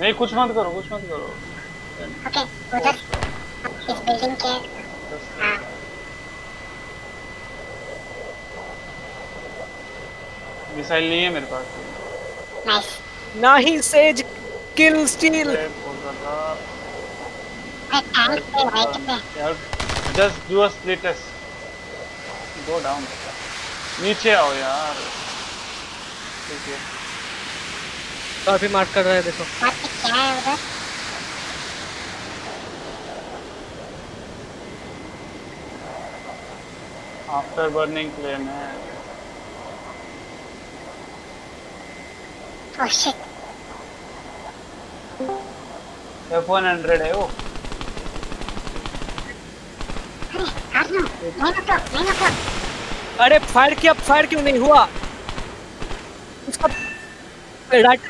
नहीं कुछ मत करो कुछ मत करो। ओके उधर इस बिल्डिंग के हाँ मिसाइल नहीं है मेरे पास। नाइस नहीं says kill steal just do a split test go down नीचे आओ यार। ठीक है। काफ़ी मार्क कर रहा है देखो। क्या है। उधर आफ्टर बर्निंग प्लेन है oh shit F one hundred है वो अरे फायर किया फायर क्यों नहीं हुआ? उसका राइट